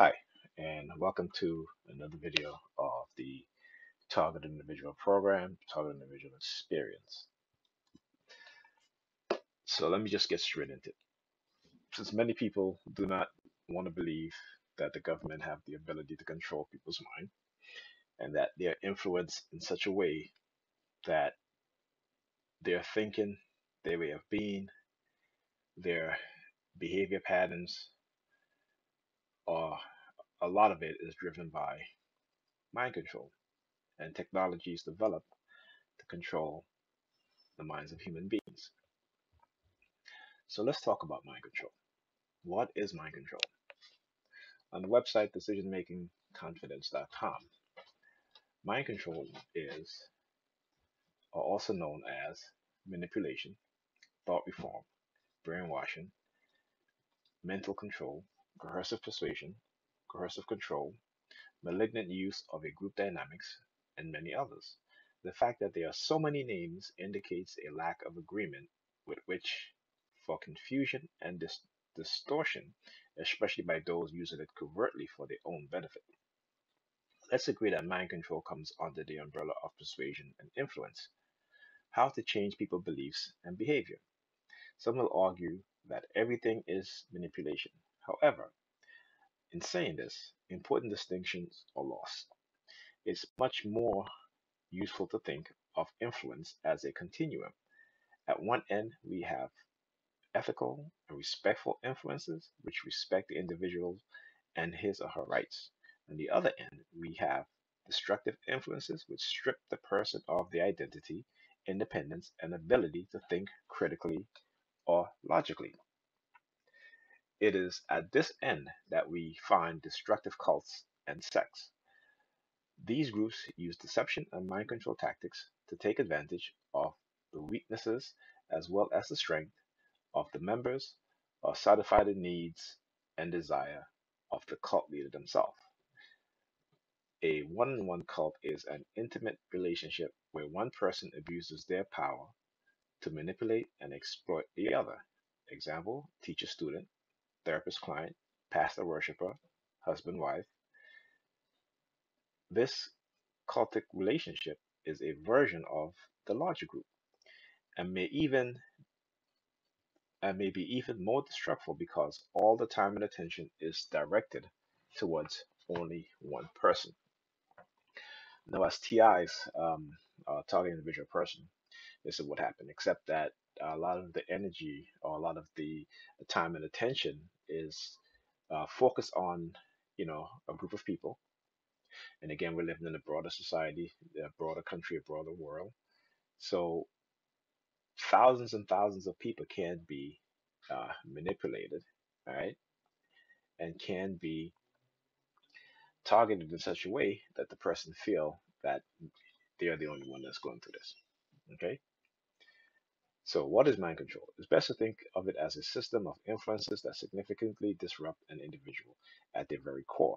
Hi, and welcome to another video of the Target Individual Program, Target Individual Experience. So let me just get straight into it. Since many people do not want to believe that the government have the ability to control people's mind and that they are influenced in such a way that their thinking, their way of being, their behavior patterns are a lot of it is driven by mind control and technologies developed to control the minds of human beings. So let's talk about mind control. What is mind control? On the website decisionmakingconfidence.com, mind control is also known as manipulation, thought reform, brainwashing, mental control, coercive persuasion, coercive control, malignant use of a group dynamics, and many others. The fact that there are so many names indicates a lack of agreement with which for confusion and dis distortion, especially by those using it covertly for their own benefit. Let's agree that mind control comes under the umbrella of persuasion and influence. How to change people's beliefs and behavior. Some will argue that everything is manipulation. However, in saying this, important distinctions are lost. It's much more useful to think of influence as a continuum. At one end, we have ethical and respectful influences which respect the individual and his or her rights. On the other end, we have destructive influences which strip the person of their identity, independence, and ability to think critically or logically. It is at this end that we find destructive cults and sects. These groups use deception and mind control tactics to take advantage of the weaknesses as well as the strength of the members or satisfy the needs and desire of the cult leader themselves. A one on one cult is an intimate relationship where one person abuses their power to manipulate and exploit the other. Example teacher student, therapist client, pastor worshiper, husband wife. This cultic relationship is a version of the larger group and may even and may be even more destructive because all the time and attention is directed towards only one person. Now, as TI's um, uh, target individual person, this is what happened, except that a lot of the energy or a lot of the time and attention is uh, focused on you know a group of people. And again we're living in a broader society a broader country a broader world. So thousands and thousands of people can be uh, manipulated all right and can be targeted in such a way that the person feel that they are the only one that's going through this okay so, what is mind control? It's best to think of it as a system of influences that significantly disrupt an individual at their very core,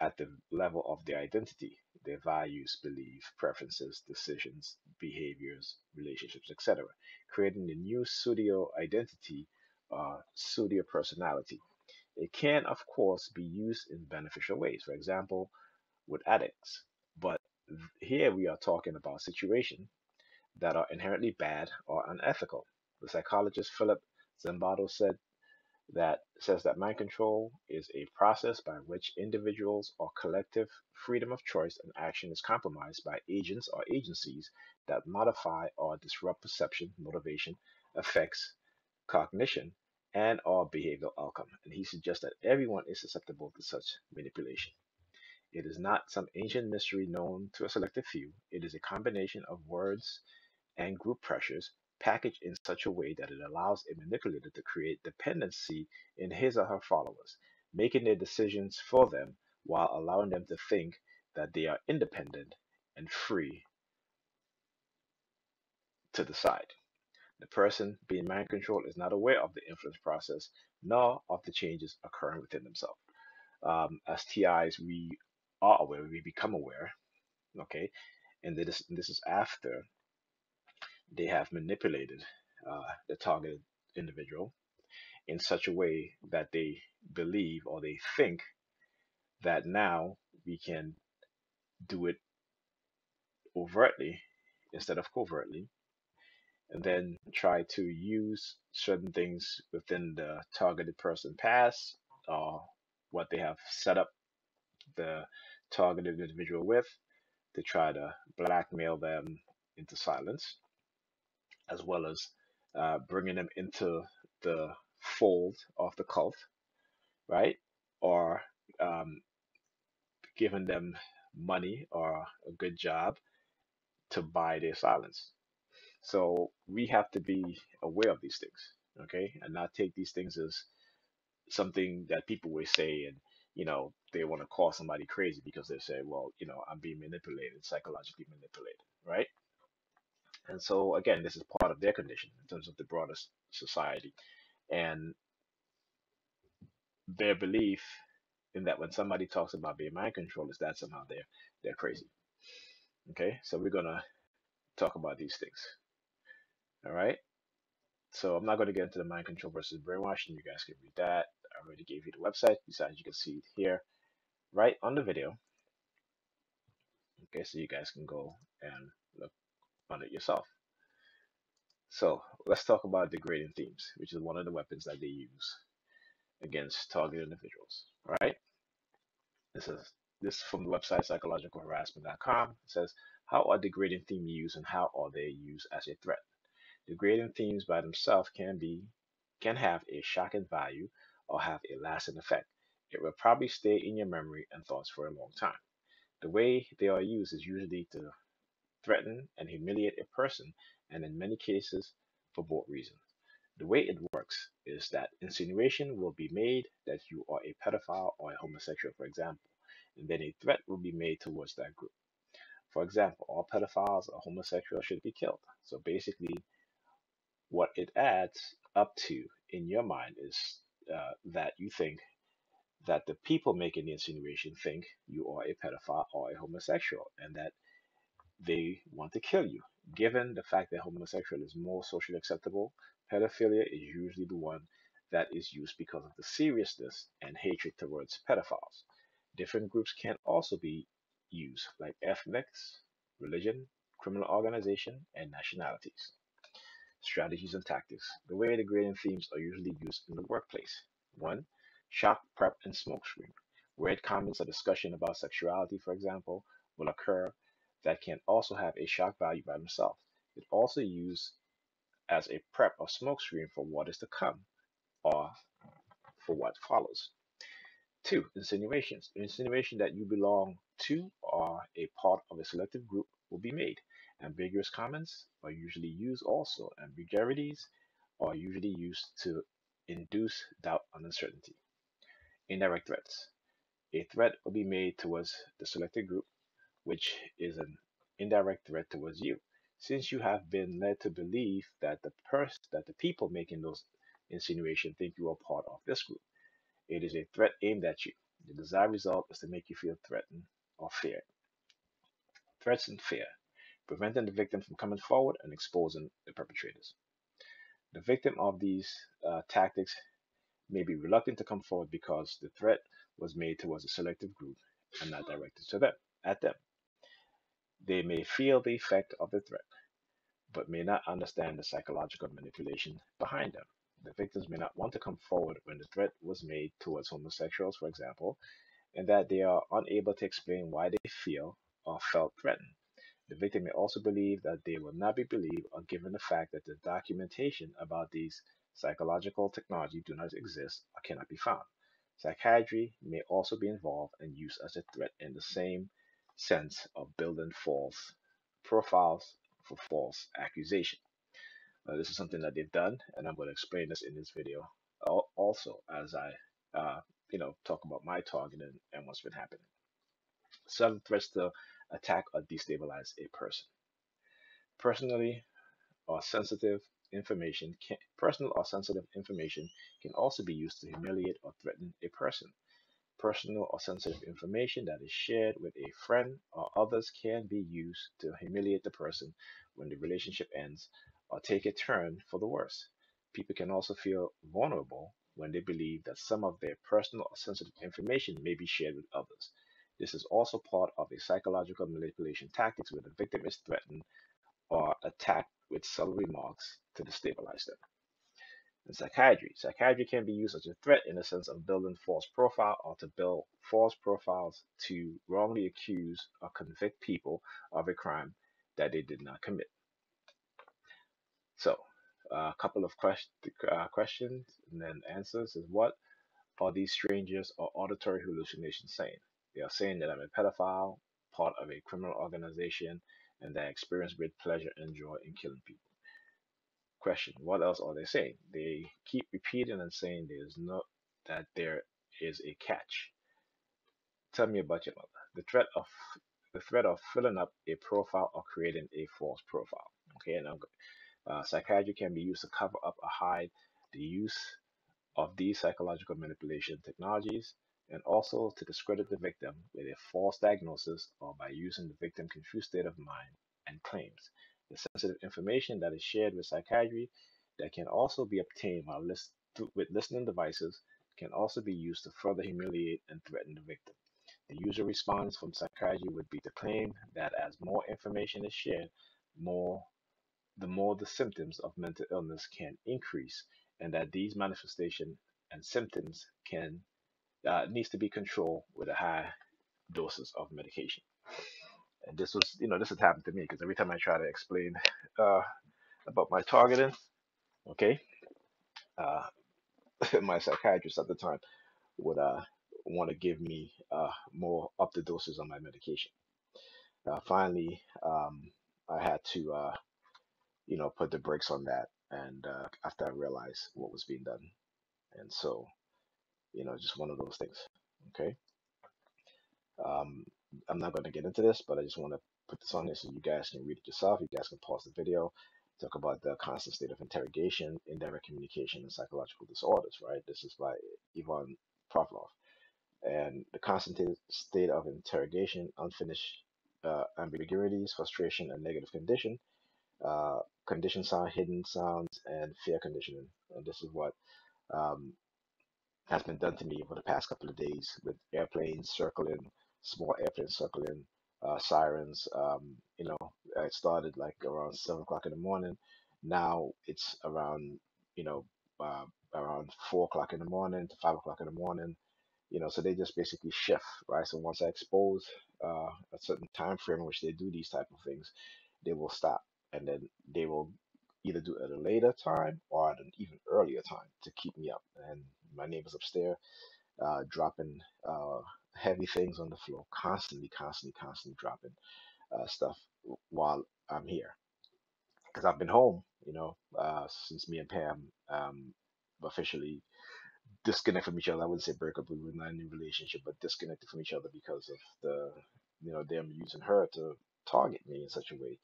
at the level of their identity, their values, beliefs, preferences, decisions, behaviors, relationships, etc., creating a new pseudo identity, uh, pseudo personality. It can, of course, be used in beneficial ways, for example, with addicts. But here we are talking about situation that are inherently bad or unethical. The psychologist Philip Zimbardo said that says that mind control is a process by which individuals or collective freedom of choice and action is compromised by agents or agencies that modify or disrupt perception, motivation, effects, cognition, and or behavioral outcome. And he suggests that everyone is susceptible to such manipulation. It is not some ancient mystery known to a selected few. It is a combination of words and group pressures packaged in such a way that it allows a manipulator to create dependency in his or her followers, making their decisions for them while allowing them to think that they are independent and free to decide. The person being mind controlled is not aware of the influence process nor of the changes occurring within themselves. Um, as TIs, we are aware, we become aware, okay, and this, this is after they have manipulated uh, the targeted individual in such a way that they believe or they think that now we can do it overtly instead of covertly, and then try to use certain things within the targeted person pass or what they have set up the targeted individual with to try to blackmail them into silence, as well as uh, bringing them into the fold of the cult, right? Or um, giving them money or a good job to buy their silence. So we have to be aware of these things, okay, and not take these things as something that people will say and you know they want to call somebody crazy because they say, well, you know, I'm being manipulated, psychologically manipulated, right? And so again, this is part of their condition in terms of the broader society, and their belief in that when somebody talks about being mind control is that somehow they're they're crazy. Okay, so we're gonna talk about these things. All right. So I'm not going to get into the mind control versus brainwashing. You guys can read that. I already gave you the website. Besides, you can see it here, right on the video. Okay, so you guys can go and on it yourself. So let's talk about degrading themes, which is one of the weapons that they use against targeted individuals. Right? This is this from the website psychologicalharassment.com. It says, how are degrading themes used and how are they used as a threat? Degrading themes by themselves can be can have a shocking value or have a lasting effect. It will probably stay in your memory and thoughts for a long time. The way they are used is usually to threaten and humiliate a person, and in many cases, for both reasons. The way it works is that insinuation will be made that you are a pedophile or a homosexual, for example, and then a threat will be made towards that group. For example, all pedophiles or homosexuals should be killed. So basically, what it adds up to in your mind is uh, that you think that the people making the insinuation think you are a pedophile or a homosexual and that they want to kill you. Given the fact that homosexual is more socially acceptable, pedophilia is usually the one that is used because of the seriousness and hatred towards pedophiles. Different groups can also be used, like ethnics, religion, criminal organization, and nationalities strategies, and tactics. The way degrading themes are usually used in the workplace. 1. Shock, prep, and smokescreen. Weird comments or discussion about sexuality, for example, will occur that can also have a shock value by themselves. It also used as a prep or smokescreen for what is to come or for what follows. Two, insinuations. An insinuation that you belong to or a part of a selective group will be made. Ambiguous comments are usually used also. Ambiguities are usually used to induce doubt and uncertainty. Indirect threats. A threat will be made towards the selected group, which is an indirect threat towards you, since you have been led to believe that the person that the people making those insinuations think you are part of this group. It is a threat aimed at you. The desired result is to make you feel threatened or feared. Threats and fear preventing the victim from coming forward and exposing the perpetrators. The victim of these uh, tactics may be reluctant to come forward because the threat was made towards a selective group and not directed to them at them. They may feel the effect of the threat, but may not understand the psychological manipulation behind them. The victims may not want to come forward when the threat was made towards homosexuals, for example, and that they are unable to explain why they feel or felt threatened. The victim may also believe that they will not be believed or given the fact that the documentation about these psychological technology do not exist or cannot be found. Psychiatry may also be involved and used as a threat in the same sense of building false profiles for false accusation. Uh, this is something that they've done, and I'm going to explain this in this video also as I, uh, you know, talk about my targeting and what's been happening. Some threats to attack or destabilize a person. Personally or sensitive information can, personal or sensitive information can also be used to humiliate or threaten a person. Personal or sensitive information that is shared with a friend or others can be used to humiliate the person when the relationship ends or take a turn for the worse. People can also feel vulnerable when they believe that some of their personal or sensitive information may be shared with others. This is also part of a psychological manipulation tactics where the victim is threatened or attacked with subtle remarks to destabilize them. In psychiatry, psychiatry can be used as a threat in the sense of building false profile or to build false profiles to wrongly accuse or convict people of a crime that they did not commit. So, a couple of quest- uh, questions and then answers is what are these strangers or auditory hallucinations saying? They are saying that I'm a pedophile, part of a criminal organization, and that I experience great pleasure and joy in killing people. Question: What else are they saying? They keep repeating and saying there's no that there is a catch. Tell me about your mother. The threat of the threat of filling up a profile or creating a false profile. Okay, and uh, psychiatry can be used to cover up or hide the use of these psychological manipulation technologies and also to discredit the victim with a false diagnosis or by using the victim's confused state of mind and claims. The sensitive information that is shared with psychiatry that can also be obtained while list- with listening devices can also be used to further humiliate and threaten the victim. The usual response from psychiatry would be to claim that as more information is shared, more the more the symptoms of mental illness can increase, and that these manifestations and symptoms can uh, needs to be controlled with a high doses of medication. And this was, you know, this has happened to me because every time I try to explain uh, about my targeting, okay, uh, my psychiatrist at the time would uh, want to give me uh, more up the doses on my medication. Uh, finally, um, I had to, uh, you know, put the brakes on that, and uh, after I realized what was being done, and so, you know, just one of those things. Okay. Um, I'm not going to get into this, but I just want to put this on here so you guys can read it yourself. You guys can pause the video, talk about the constant state of interrogation, indirect communication, and psychological disorders, right? This is by Ivan Pavlov. And the constant state of interrogation, unfinished uh, ambiguities, frustration, and negative condition, uh, condition sound, hidden sounds, and fear conditioning. And this is what um, has been done to me over the past couple of days with airplanes circling small airplane circling, uh, sirens. Um, you know, it started like around seven o'clock in the morning. Now it's around, you know, uh, around four o'clock in the morning to five o'clock in the morning. You know, so they just basically shift, right? So once I expose uh, a certain time frame in which they do these type of things, they will stop, and then they will either do it at a later time or at an even earlier time to keep me up. And my neighbors upstairs uh, dropping uh, heavy things on the floor, constantly, constantly, constantly dropping uh, stuff while I'm here. Because I've been home, you know, uh, since me and Pam um, officially disconnected from each other. I wouldn't say break up, we were not in a relationship, but disconnected from each other because of the, you know, them using her to target me in such a way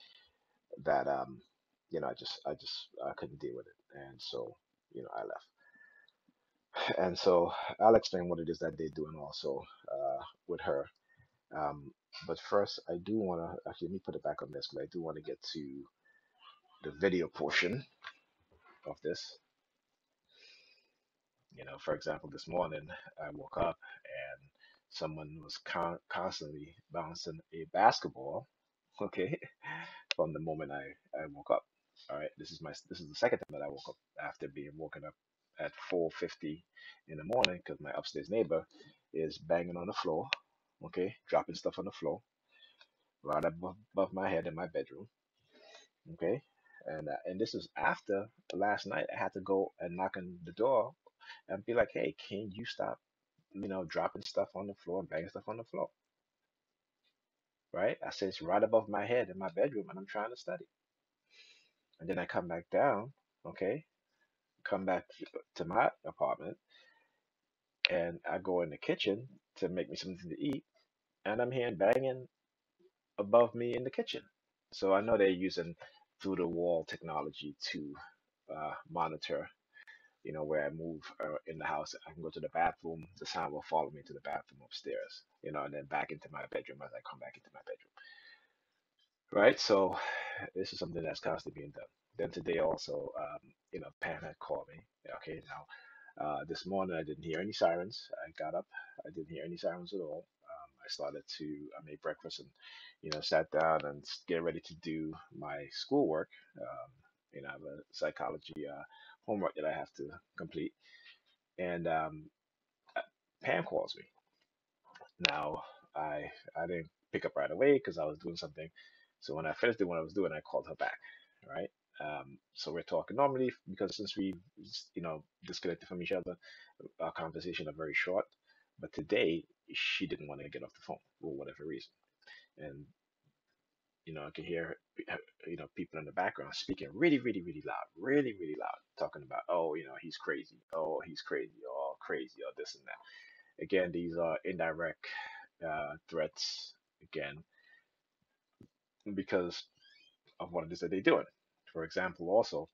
that, um, you know, I just, I just, I couldn't deal with it, and so, you know, I left. And so I'll explain what it is that they're doing also uh, with her. Um, but first, I do want to actually let me put it back on this because I do want to get to the video portion of this. You know, for example, this morning I woke up and someone was con- constantly bouncing a basketball. Okay, from the moment I I woke up. All right, this is my this is the second time that I woke up after being woken up at 4:50 in the morning because my upstairs neighbor is banging on the floor, okay, dropping stuff on the floor right above, above my head in my bedroom, okay, and uh, and this is after last night I had to go and knock on the door and be like, hey, can you stop, you know, dropping stuff on the floor and banging stuff on the floor, right? I said it's right above my head in my bedroom and I'm trying to study, and then I come back down, okay, come back to my apartment and I go in the kitchen to make me something to eat, and I'm hearing banging above me in the kitchen. So I know they're using through the wall technology to uh, monitor, you know, where I move uh, in the house. I can go to the bathroom, the sound will follow me to the bathroom upstairs, you know, and then back into my bedroom as I come back into my bedroom. Right? So this is something that's constantly being done. Then today also, um, you know, Pam had called me. Okay, now Uh, this morning I didn't hear any sirens. I got up, I didn't hear any sirens at all. Um, I started to I made breakfast and you know sat down and get ready to do my schoolwork. Um, you know, I have a psychology uh, homework that I have to complete, and um, uh, Pam calls me. Now I I didn't pick up right away because I was doing something. So when I finished doing what I was doing, I called her back. Right. Um, so we're talking normally because since we, you know, disconnected from each other, our conversation are very short. But today she didn't want to get off the phone for whatever reason, and you know I can hear you know people in the background speaking really, really, really loud, really, really loud, talking about oh you know he's crazy, oh he's crazy, oh crazy, or this and that. Again, these are indirect uh, threats. Again, because of what it is that they're doing. For example, also,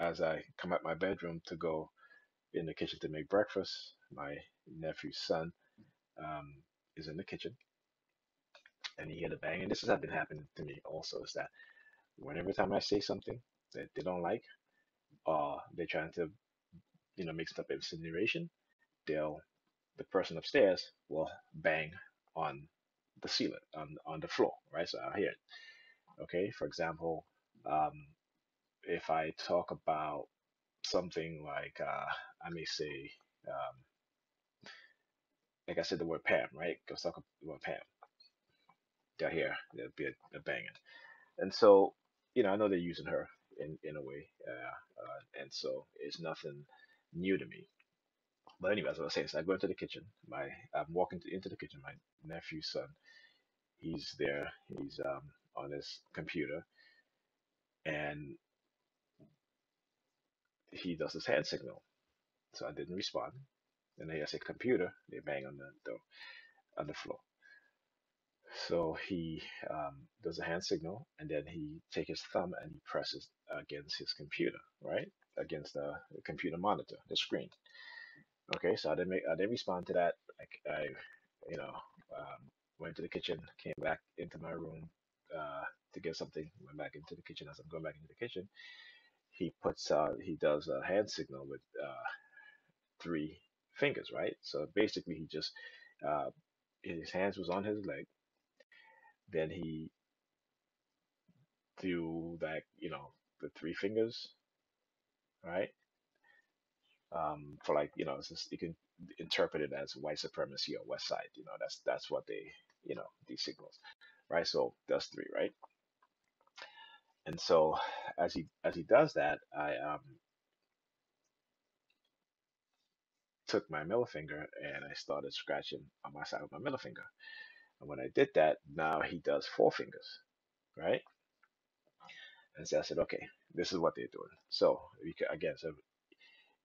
as I come out my bedroom to go in the kitchen to make breakfast, my nephew's son um, is in the kitchen and he hear the bang. And this has been happening to me also is that whenever time I say something that they don't like, or they're trying to, you know, make up insinuation, they'll, the person upstairs will bang on the ceiling, on, on the floor, right? So I hear it. Okay, for example, um, if I talk about something like, uh, I may say, um, like I said, the word Pam, right? Go talk about the word Pam. They'll hear, there'll be a, a banging. And so, you know, I know they're using her in, in a way. Uh, uh, and so it's nothing new to me. But anyway, as I was saying, so I go into the kitchen. My I'm walking to, into the kitchen. My nephew's son, he's there. He's um, on his computer, and he does his hand signal. So I didn't respond. And then I say computer, they bang on the door, on the floor. So he um, does a hand signal, and then he takes his thumb and he presses against his computer, right, against the, computer monitor, the screen. Okay, so I didn't make, I didn't respond to that. I, I you know, um, went to the kitchen, came back into my room uh, to get something, went back into the kitchen. As I'm going back into the kitchen, he puts, uh, he does a hand signal with uh, three fingers, right? So basically, he just, uh, his hands was on his leg. Then he do that, you know, the three fingers, right? Um, for like, you know, just, you can interpret it as white supremacy or West Side. You know, that's that's what they, you know, these signals, right? So that's three, right? And so as he as he does that, I um took my middle finger and I started scratching on my side with my middle finger. And when I did that, now he does four fingers, right? And so I said, okay, this is what they're doing. So can, again, so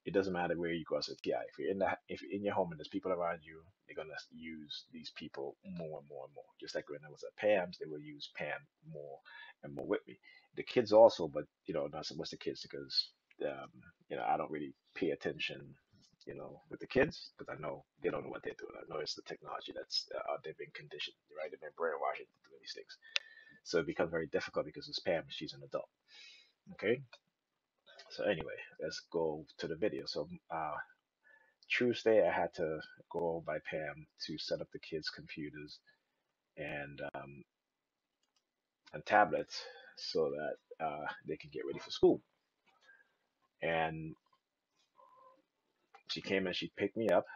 it doesn't matter where you go as a TI. If you're in the if you're in your home and there's people around you, they're gonna use these people more and more and more. Just like when I was at Pam's, they will use Pam more and more with me. The kids also, but you know, not so much the kids because um, you know I don't really pay attention, you know, with the kids because I know they don't know what they're doing. I know it's the technology that's uh, they've been conditioned, right? They've been brainwashed into doing these things. So it becomes very difficult because it's Pam, she's an adult. Okay, so anyway, let's go to the video. So uh, Tuesday, I had to go by Pam to set up the kids' computers and um, and tablets so that uh, they could get ready for school. And she came and she picked me up.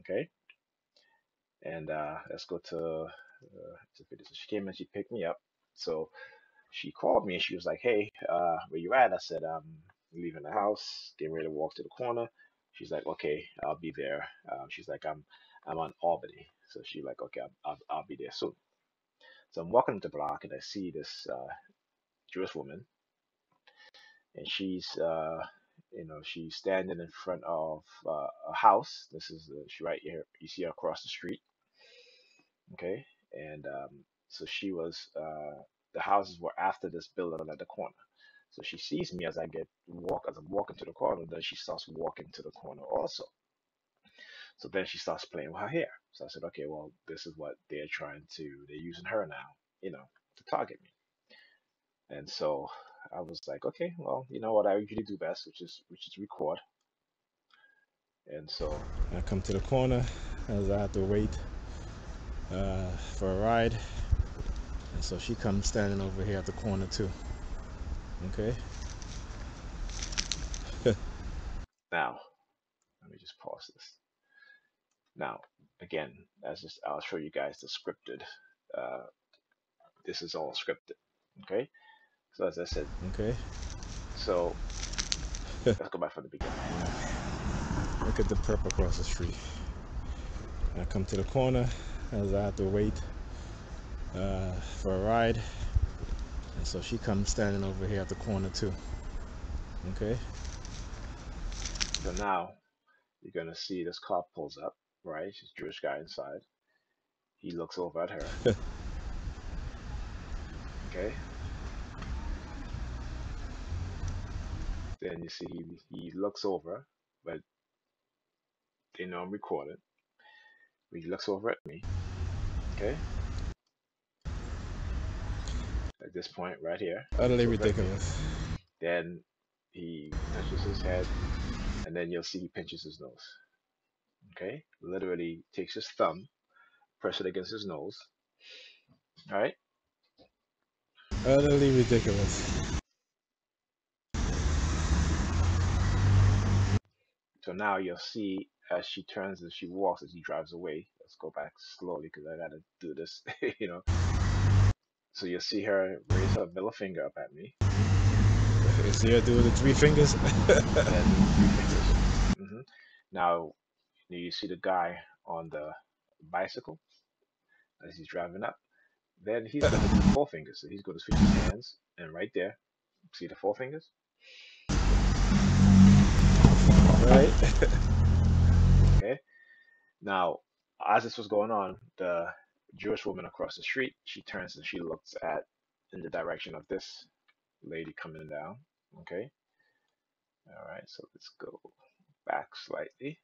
Okay, and uh, let's go to uh. So she came and she picked me up. So she called me and she was like, "Hey, uh, where you at?" I said, I'm leaving the house, getting ready to walk to the corner. She's like, okay, I'll be there. Um, she's like, I'm I'm on Albany. So she's like, okay, I'll, I'll, I'll be there soon. So I'm walking the block and I see this uh, Jewish woman, and she's uh, you know she's standing in front of uh, a house. This is she right here. You see her across the street. Okay, and um, so she was. Uh, the houses were after this building at the corner. So she sees me as I get walk as I'm walking to the corner, then she starts walking to the corner also. So then she starts playing with her hair. So I said, okay, well, this is what they're trying to they're using her now, you know, to target me. And so I was like, okay, well, you know what I usually do best, which is which is record. And so I come to the corner as I have to wait uh, for a ride. And so she comes standing over here at the corner too. Okay. now, let me just pause this. Now, again, as just I'll show you guys the scripted. Uh, this is all scripted. Okay. So as I said, Okay. so let's go back from the beginning. Look at the perp across the street. I come to the corner as I have to wait uh, for a ride. And so she comes standing over here at the corner too. Okay. So now you're gonna see this car pulls up, right? She's a Jewish guy inside. He looks over at her. Okay. Then you see he, he looks over, but they know I'm recording. He looks over at me. Okay. At this point, right here. Utterly looks over at me. ridiculous. Then he touches his head, and then you'll see he pinches his nose. Okay. Literally takes his thumb, press it against his nose. All right. Utterly ridiculous. So now you'll see as she turns and she walks as he drives away. Let's go back slowly because I gotta do this, you know. So you'll see her raise her middle finger up at me, You see her do the three fingers? and three fingers. hmm Now you see the guy on the bicycle as he's driving up. Then he's gonna do four fingers. So he's gonna switch his hands, and right there, see the four fingers. Right? Okay. Now, as this was going on, the Jewish woman across the street, she turns and she looks at in the direction of this lady coming down. Okay. All right. So let's go back slightly.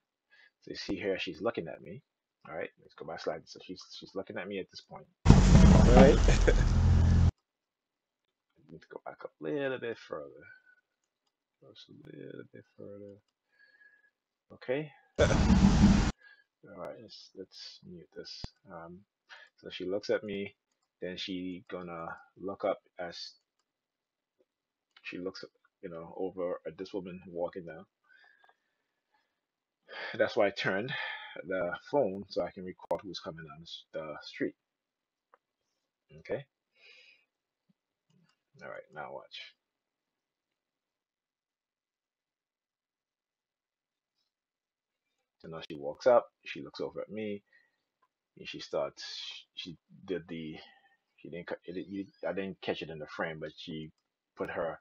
So you see here, she's looking at me. All right. Let's go back slightly. So she's she's looking at me at this point. All right. Need to go back a little bit further. Just a little bit further. Okay. All right. Let's let's mute this. Um, so she looks at me. Then she gonna look up as she looks, you know, over at this woman walking down. That's why I turned the phone so I can record who's coming down the the street. Okay. All right. Now watch. So now she walks up. She looks over at me. And she starts. She did the. She didn't. It, I didn't catch it in the frame, but she put her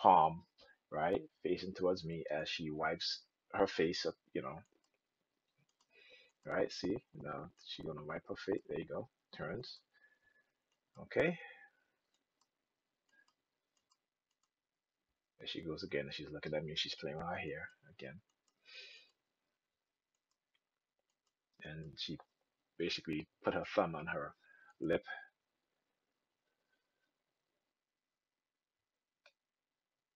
palm right facing towards me as she wipes her face up. You know. Right. See. Now she's gonna wipe her face. There you go. Turns. Okay. There she goes again. And she's looking at me. She's playing with her hair again. And she basically put her thumb on her lip.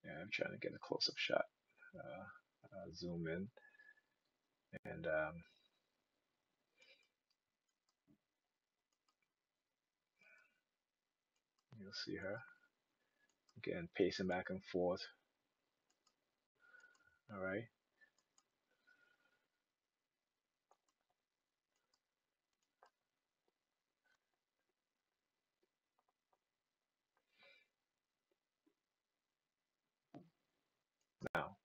Yeah, I'm trying to get a close-up shot. Uh, uh, zoom in, and um, you'll see her again pacing back and forth. All right. Now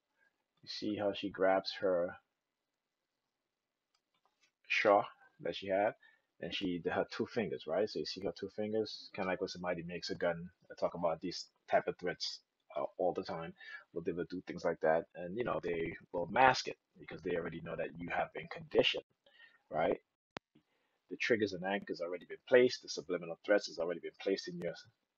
you see how she grabs her shaw that she had, and she did her two fingers, right? So you see her two fingers, kind of like when somebody makes a gun. I talk about these type of threats uh, all the time. Well, they will do things like that, and you know they will mask it because they already know that you have been conditioned, right? The triggers and anchors already been placed. The subliminal threats has already been placed in your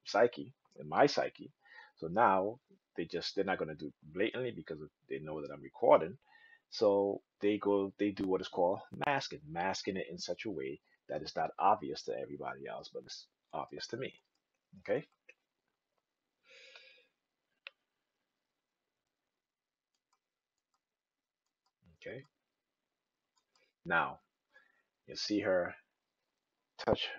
psyche, in my psyche. So now they just they're not gonna do it blatantly because they know that I'm recording. So they go they do what is called masking, masking it in such a way that it's not obvious to everybody else, but it's obvious to me. Okay. Okay. Now, you see her touch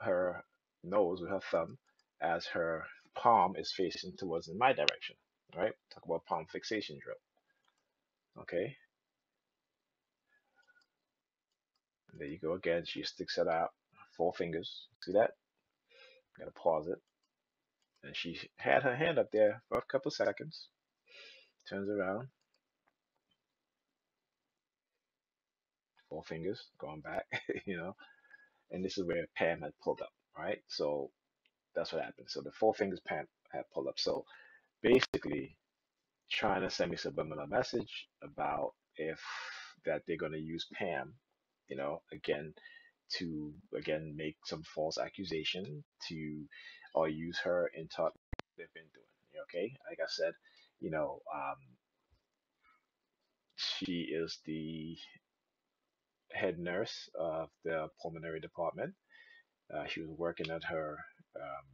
her nose with her thumb as her palm is facing towards in my direction. Right? Talk about palm fixation drill. Okay. There you go again. She sticks it out, four fingers. See that? Gotta pause it. And she had her hand up there for a couple seconds. Turns around. Four fingers going back, you know. And this is where Pam had pulled up, right? So that's what happened. So the four fingers Pam had pulled up. So basically trying to send me subliminal message about if that they're going to use Pam, you know, again to again make some false accusation to or use her in talk they've been doing. Okay, like I said, you know, um, she is the head nurse of the pulmonary department. Uh, she was working at her, um,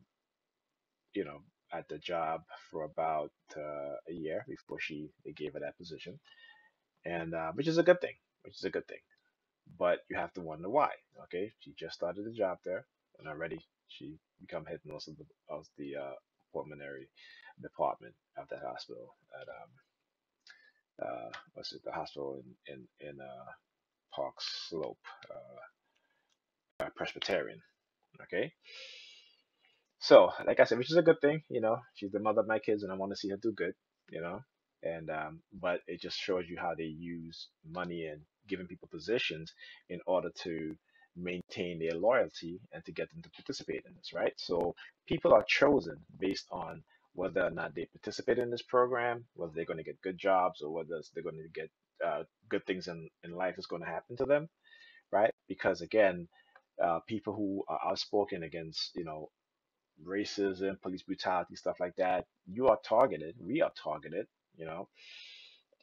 you know, at the job for about uh, a year before she they gave her that position, and uh, which is a good thing, which is a good thing. But you have to wonder why. Okay, she just started the job there, and already she become head nurse of the of the uh, pulmonary department of that hospital at um uh what's it the hospital in in in uh Park Slope uh, uh, Presbyterian. Okay, so like I said, which is a good thing. You know, she's the mother of my kids, and I want to see her do good. You know, and um, but it just shows you how they use money and giving people positions in order to maintain their loyalty and to get them to participate in this, right? So people are chosen based on whether or not they participate in this program, whether they're going to get good jobs or whether they're going to get uh, good things in, in life is going to happen to them, right? Because again, uh, people who are outspoken against, you know, racism, police brutality, stuff like that, you are targeted. We are targeted, you know,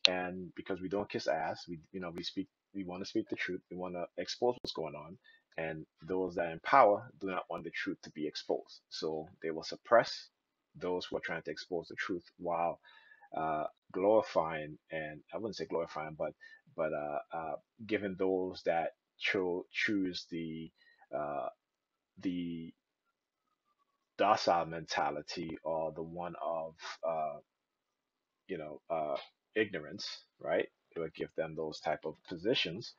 and because we don't kiss ass, we, you know, we speak, we want to speak the truth. We want to expose what's going on, and those that are in power do not want the truth to be exposed. So they will suppress those who are trying to expose the truth while uh, glorifying and I wouldn't say glorifying, but but uh, uh, giving those that cho- choose the uh, the docile mentality or the one of uh, you know uh, ignorance, right? It would give them those type of positions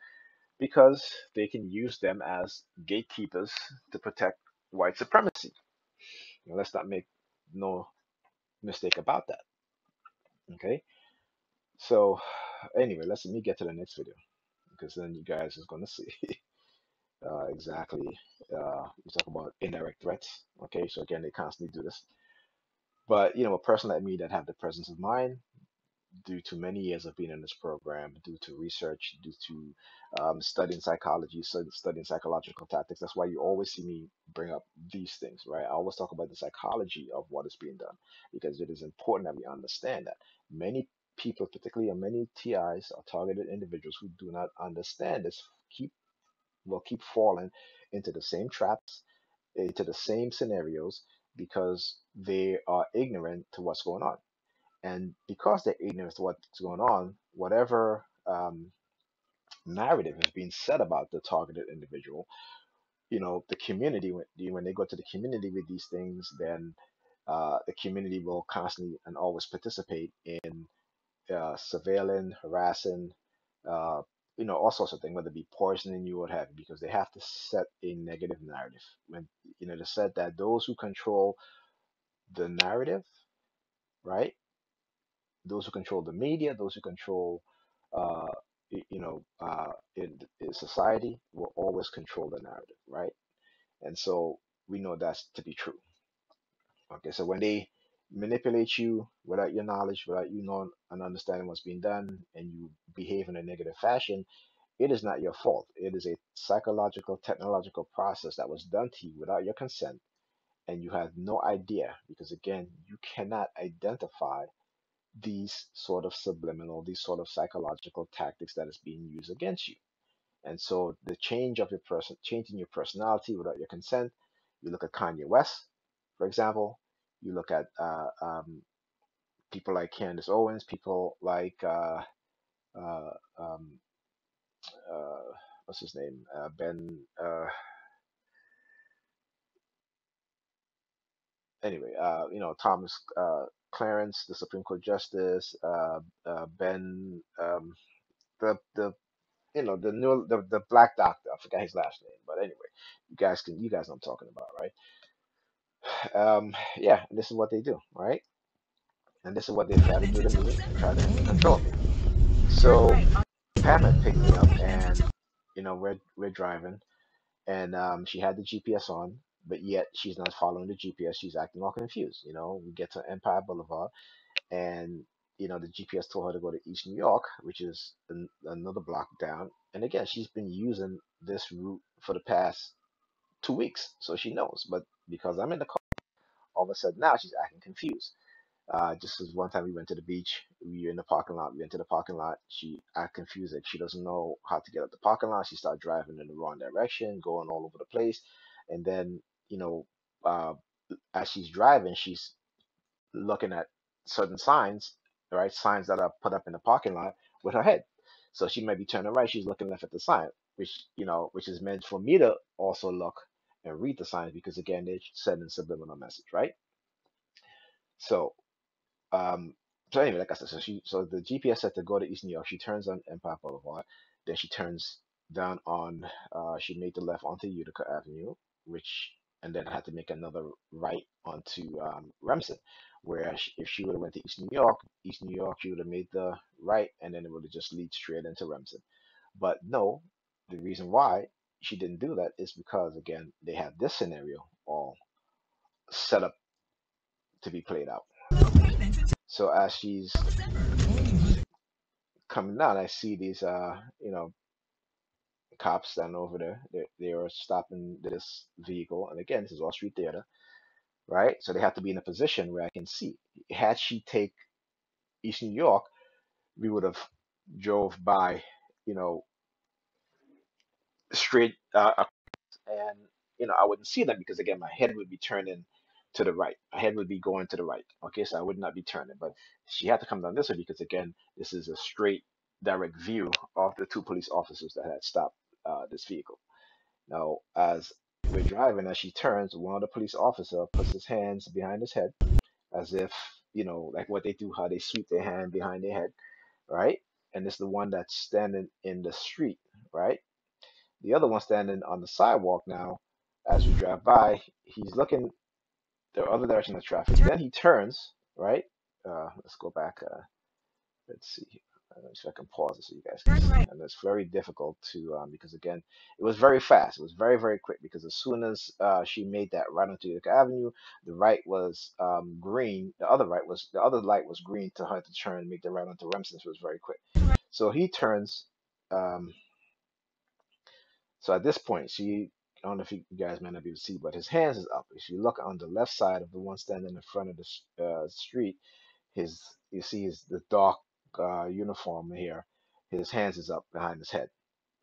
because they can use them as gatekeepers to protect white supremacy. Now, let's not make no mistake about that. Okay. So anyway, let's let me get to the next video because then you guys is gonna see uh, exactly. Uh, we talk about indirect threats. Okay, so again, they constantly do this. But you know, a person like me that have the presence of mind, due to many years of being in this program, due to research, due to um, studying psychology, studying psychological tactics. That's why you always see me bring up these things, right? I always talk about the psychology of what is being done because it is important that we understand that many people, particularly many TIs, are targeted individuals who do not understand this, keep will keep falling into the same traps, into the same scenarios because they are ignorant to what's going on. And because they're ignorant to what's going on, whatever um, narrative is being said about the targeted individual, you know, the community, when, when they go to the community with these things, then uh, the community will constantly and always participate in uh, surveilling, harassing, uh, you know, all sorts of things, whether it be poisoning you or what have because they have to set a negative narrative. When you know, they said that those who control the narrative, right, those who control the media, those who control, uh, you know, uh, in, in society will always control the narrative, right? And so we know that's to be true. Okay, so when they manipulate you without your knowledge, without you knowing and understanding what's being done, and you behave in a negative fashion, it is not your fault. It is a psychological, technological process that was done to you without your consent, and you have no idea because, again, you cannot identify these sort of subliminal, these sort of psychological tactics that is being used against you. And so the change of your person, changing your personality without your consent. You look at Kanye West, for example. You look at uh, um, people like Candace Owens, people like uh, uh, um, uh, what's his name? Uh, ben. Uh, anyway, uh, you know Thomas uh, Clarence, the Supreme Court Justice, Ben, um, the the you know the new the, the black doctor. I forgot his last name, but anyway, you guys can you guys know I'm talking about, right? Um, yeah, this is what they do, right? And this is what they try to do to me, try to control me. So Pam had picked me up, and you know we're we're driving, and um, she had the GPS on, but yet she's not following the GPS. She's acting all confused. You know, we get to Empire Boulevard, and you know the GPS told her to go to East New York, which is an, another block down. And again, she's been using this route for the past two weeks, so she knows. But because I'm in the car, all of a sudden now she's acting confused. Uh, just as one time we went to the beach, we were in the parking lot. We went to the parking lot. She act confused that she doesn't know how to get up the parking lot. She started driving in the wrong direction, going all over the place. And then, you know, uh, as she's driving, she's looking at certain signs, right? Signs that are put up in the parking lot with her head. So she might be turning right. She's looking left at the sign, which you know, which is meant for me to also look and read the signs because again, they're sending subliminal message, right? So um, so anyway, like I said, so she so the GPS said to go to East New York. She turns on Empire Boulevard, then she turns down on. Uh, she made the left onto Utica Avenue, which and then had to make another right onto um, Remsen, Whereas if she would have went to East New York, East New York, she would have made the right, and then it would have just lead straight into Remsen. But no, the reason why she didn't do that is because again they had this scenario all set up to be played out. So as she's coming down, I see these, uh, you know, cops standing over there. They they are stopping this vehicle, and again, this is all street theater, right? So they have to be in a position where I can see. Had she take East New York, we would have drove by, you know, straight, uh, and you know, I wouldn't see them because again, my head would be turning to the right. My head would be going to the right. Okay, so I would not be turning, but she had to come down this way because again, this is a straight, direct view of the two police officers that had stopped uh, this vehicle. Now, as we're driving, as she turns, one of the police officer puts his hands behind his head, as if you know, like what they do, how they sweep their hand behind their head, right? And it's the one that's standing in the street, right? The other one standing on the sidewalk now. As we drive by, he's looking the other direction of traffic. Then he turns, right? Uh, let's go back. Uh, let's see. Let me see if I can pause it so you guys can see. And it's very difficult to, um, because again, it was very fast. It was very, very quick because as soon as uh, she made that right onto Utica Avenue, the right was um, green. The other right was, the other light was green to her to turn and make the right onto Remsen. So it was very quick. So he turns. Um, so at this point, she I don't know if you guys might not be able to see, but his hands is up. If you look on the left side of the one standing in front of the uh, street, his you see his the dark uh, uniform here. His hands is up behind his head.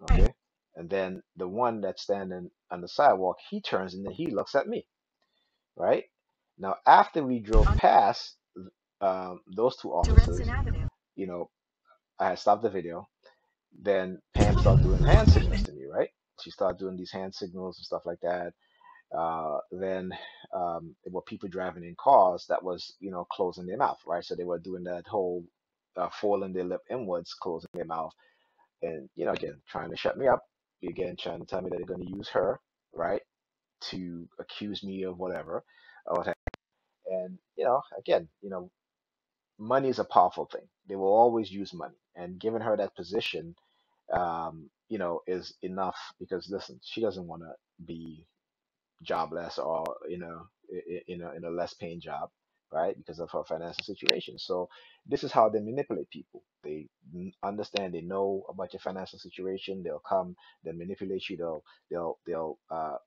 Okay, and then the one that's standing on the sidewalk, he turns and then he looks at me. Right now, after we drove past um, those two officers, you know, I had stopped the video. Then Pam started doing hand signals to me. Right she started doing these hand signals and stuff like that. Uh, then um, there were people driving in cars that was, you know, closing their mouth, right? So they were doing that whole uh, folding their lip inwards, closing their mouth, and you know, again, trying to shut me up. Again, trying to tell me that they're going to use her, right, to accuse me of whatever, or what have you. And you know, again, you know, money is a powerful thing. They will always use money, and giving her that position um, you know, is enough because listen, she doesn't want to be jobless or you know, in a in a less paying job, right? Because of her financial situation. So this is how they manipulate people. They understand, they know about your financial situation. They'll come, they'll manipulate you. They'll they'll they'll uh,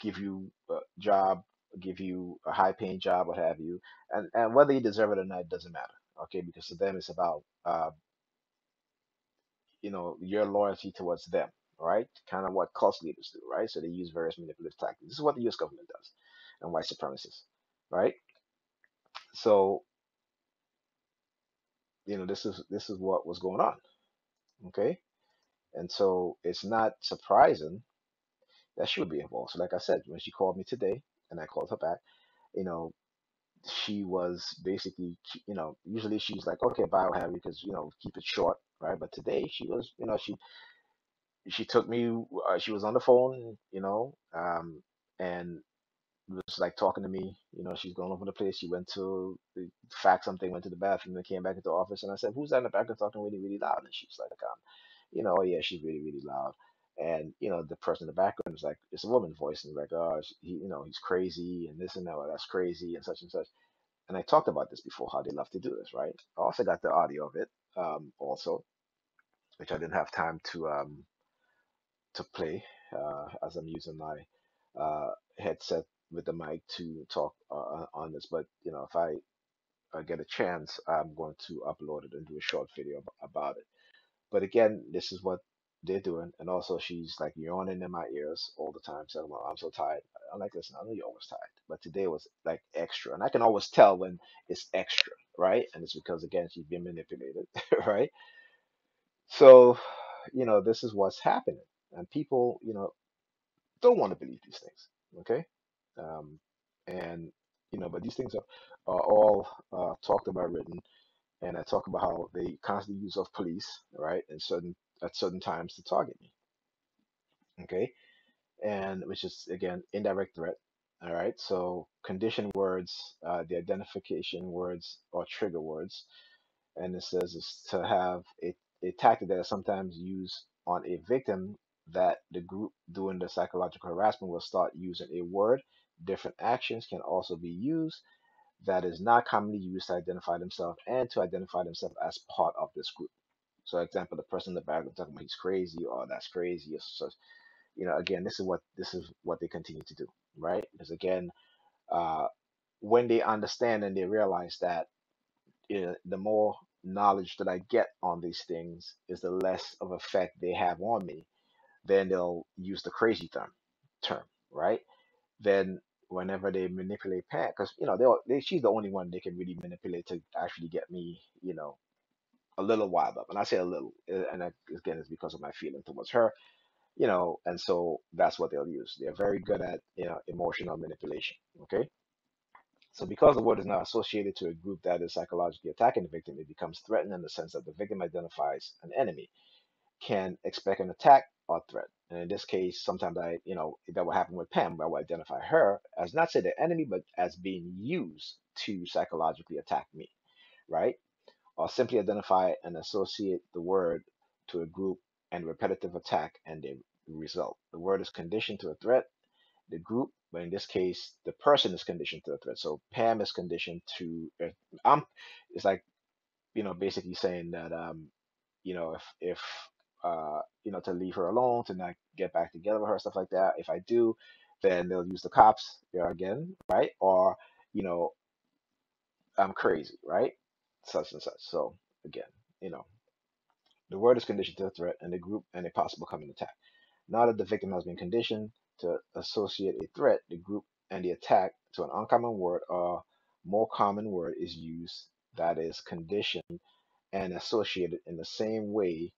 give you a job, give you a high paying job, what have you, and and whether you deserve it or not, doesn't matter. Okay, because to them it's about uh, you know your loyalty towards them right? Kind of what cult leaders do right? So they use various manipulative tactics. This is what the us government does and white supremacists right? So you know this is this is what was going on okay? And so it's not surprising that she would be involved. So, like I said, when she called me today and I called her back, you know, she was basically, you know, usually she's like, okay, bye, you because, you know, keep it short, right? But today she was, you know, she she took me, uh, she was on the phone, you know, um, and was like talking to me. You know, she's going over the place. She went to the fax something, went to the bathroom, and came back into the office. And I said, "Who's that in the background talking really, really loud?" And she's like, um, "You know, oh yeah, she's really, really loud." And you know, the person in the background is like, "It's a woman's voice," and like, "Oh, she, he, you know, he's crazy, and this and that. Well, that's crazy, and such and such." And I talked about this before, how they love to do this, right? I also got the audio of it, um, also, which I didn't have time to um to play uh, as I'm using my uh, headset with the mic to talk uh, on this. But you know, if I uh, get a chance, I'm going to upload it and do a short video about it. But again, this is what they're doing. And also, she's like yawning in my ears all the time, saying, "Well, I'm so tired." I'm like, "Listen, I know you're always tired, but today was like extra." And I can always tell when it's extra, right? And it's because again, she's been manipulated, right? So, you know, this is what's happening, and people, you know, don't want to believe these things. Okay, um, and you know, but these things are, are all uh, talked about, written, and I talk about how they constantly use of police, right, and certain at certain times to target me. Okay, and which is again indirect threat. All right, so condition words, uh, the identification words or trigger words, and it says is to have a, a tactic that is sometimes used on a victim that the group doing the psychological harassment will start using a word. Different actions can also be used that is not commonly used to identify themselves and to identify themselves as part of this group. So, example, the person in the background talking about he's crazy or that's crazy. So, you know, again, this is what this is what they continue to do, right? Because again, uh, when they understand and they realize that you know, the more knowledge that I get on these things is the less of effect they have on me, then they'll use the crazy term, term, right? Then whenever they manipulate Pat, because you know they they she's the only one they can really manipulate to actually get me, you know, a little wild up. And I say a little, uh, and again it's because of my feeling towards her, you know, and so that's what they'll use. They're very good at you know emotional manipulation. Okay so because the word is now associated to a group that is psychologically attacking the victim, it becomes threatened in the sense that the victim identifies an enemy, can expect an attack or threat. And in this case, sometimes I, you know, that will happen with Pam, I will identify her as not say the enemy, but as being used to psychologically attack me, right? Or simply identify and associate the word to a group and repetitive attack and the result. The word is conditioned to a threat the group, but in this case, the person is conditioned to the threat. So Pam is conditioned to. uh, I'm. It's like you know, basically saying that um, you know, if if uh, you know, to leave her alone, to not get back together with her, stuff like that. If I do, then they'll use the cops there again, right? Or you know, I'm crazy, right? Such and such. So again, you know, the word is conditioned to a threat and the group and a possible coming attack. Now that the victim has been conditioned to associate a threat, the group, and the attack to an uncommon word or more common word is used that is conditioned and associated in the same way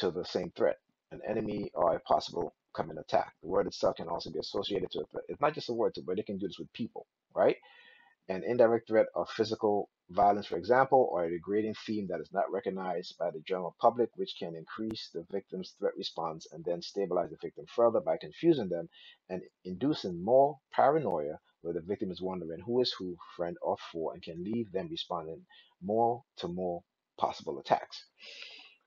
to the same threat, an enemy or a possible coming attack. The word itself can also be associated to a threat. It's not just a word, but they can do this with people, right? an indirect threat of physical violence, for example, or a degrading theme that is not recognized by the general public, which can increase the victim's threat response and then stabilize the victim further by confusing them and inducing more paranoia where the victim is wondering who is who, friend or foe, and can leave them responding more to more possible attacks.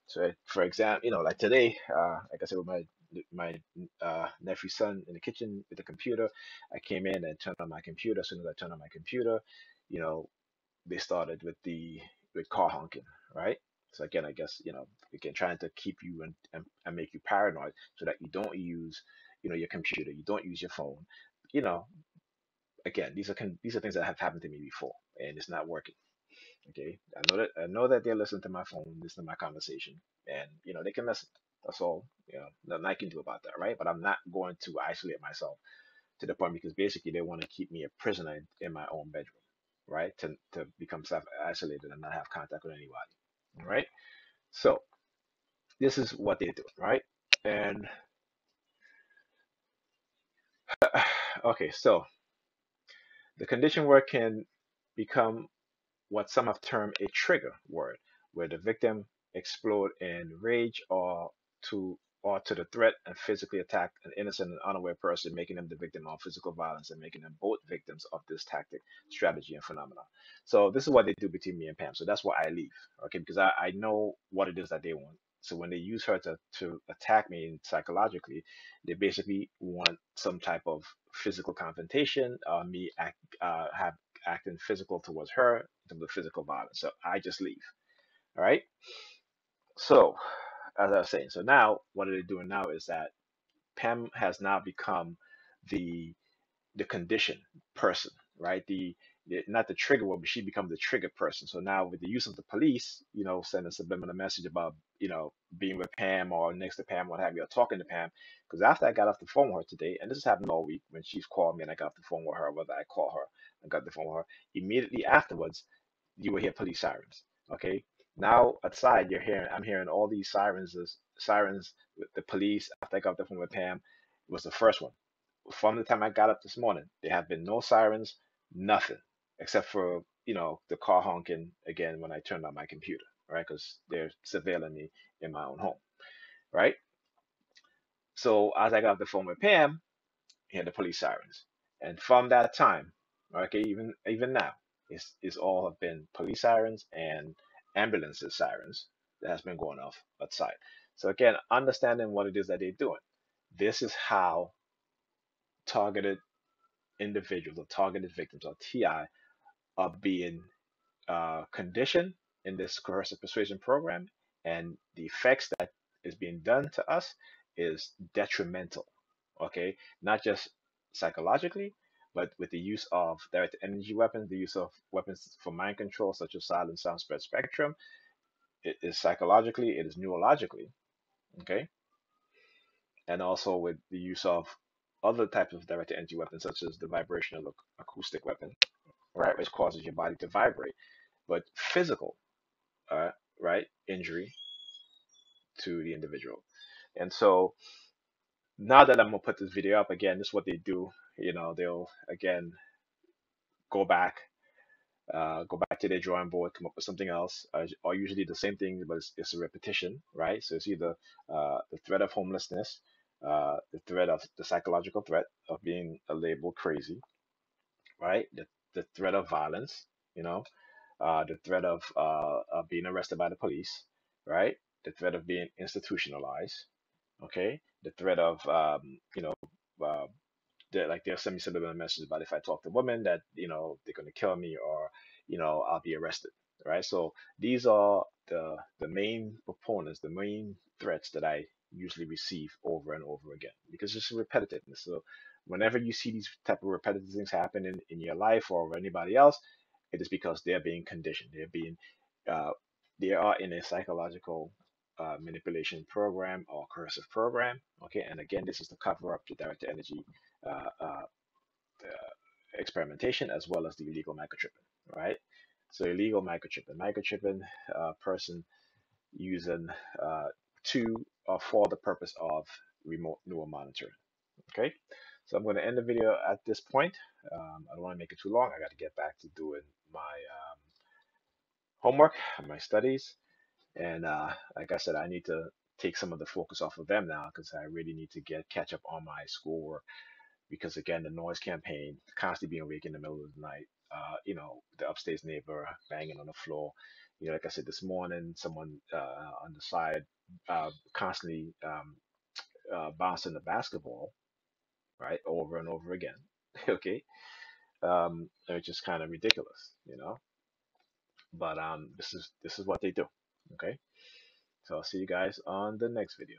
So, for example, you know, like today, uh, like I said, with my my uh, nephew's son in the kitchen with the computer, I came in and turned on my computer. As soon as I turned on my computer, you know, they started with the with car honking, right? So again, I guess you know, again, trying to keep you and, and and make you paranoid so that you don't use, you know, your computer, you don't use your phone. You know, again, these are these are things that have happened to me before, and it's not working. Okay, I know that I know that they're listening to my phone, listening to my conversation, and you know they can listen. That's all. You know, nothing I can do about that, right? But I'm not going to isolate myself to the point because basically they want to keep me a prisoner in my own bedroom, right? To to become self isolated and not have contact with anybody, right? So this is what they do, right? And okay, so the condition word can become what some have termed a trigger word, where the victim explode in rage or to or to the threat and physically attack an innocent and unaware person, making them the victim of physical violence and making them both victims of this tactic, strategy, and phenomenon. So this is what they do between me and Pam. So that's why I leave, okay? Because I, I know what it is that they want. So when they use her to, to attack me psychologically, they basically want some type of physical confrontation, uh, me act, uh, have acting physical towards her in terms of physical violence. So I just leave. All right. So as I was saying, so now what are they doing now is that Pam has now become the the condition person, right? The, the not the trigger one, but she becomes the trigger person. So now with the use of the police, you know, sending a subliminal message about, you know, being with Pam or next to Pam, what have you, or talking to Pam. Because after I got off the phone with her today, and this has happened all week when she's called me and I got off the phone with her, whether I call her and got the phone with her, immediately afterwards, you will hear police sirens. Okay. Now outside, you're hearing, I'm hearing all these sirens, sirens with the police. After I got the phone with Pam, it was the first one from the time I got up this morning, there have been no sirens, nothing, except for you know the car honking again when I turned on my computer, right? Because they're surveilling me in my own home, right? So as I got off the phone with Pam, he had the police sirens, and from that time, okay, even even now, it's, it's all have been police sirens and ambulances sirens that has been going off outside. So again, understanding what it is that they're doing. This is how targeted individuals or targeted victims or TI are being uh, conditioned in this coercive persuasion program, and the effects that is being done to us is detrimental. Okay, not just psychologically, but with the use of direct energy weapons, the use of weapons for mind control, such as silent sound spread spectrum, it is psychologically, it is neurologically, okay, and also with the use of other types of direct energy weapons, such as the vibrational acoustic weapon, right, which causes your body to vibrate. But physical, uh, right, injury to the individual. And so now that I'm gonna put this video up again, this is what they do. You know, they'll again go back, uh, go back to their drawing board, come up with something else, uh, or usually the same thing, but it's, it's a repetition, right? So it's either uh, the threat of homelessness, uh, the threat of the psychological threat of being labeled crazy, right? The, the threat of violence, you know, uh, the threat of, uh, of being arrested by the police, right? The threat of being institutionalized, okay? The threat of, um, you know, uh, like they'll send me subliminal messages about if I talk to women that, you know, they're going to kill me or, you know, I'll be arrested, right? So these are the, the main proponents, the main threats that I usually receive over and over again because it's repetitiveness. So whenever you see these type of repetitive things happen in, in your life or anybody else, it is because they're being conditioned. They're being uh, they are in a psychological uh, manipulation program or coercive program. Okay, and again, this is to cover up the direct energy uh, uh, experimentation as well as the illegal microchipping. Right. So illegal microchipping, microchipping uh, person using uh, to uh, for the purpose of remote neural monitoring. Okay, so I'm going to end the video at this point. Um, I don't want to make it too long. I got to get back to doing my um, homework, and my studies, and uh, like I said, I need to take some of the focus off of them now because I really need to get catch up on my schoolwork. Because again, the noise campaign, constantly being awake in the middle of the night, uh, you know, the upstairs neighbor banging on the floor, you know, like I said this morning, someone uh, on the side uh, constantly um, uh, bouncing the basketball, right, over and over again. okay, um, it's just kind of ridiculous, you know. But um, this is this is what they do. Okay, so I'll see you guys on the next video.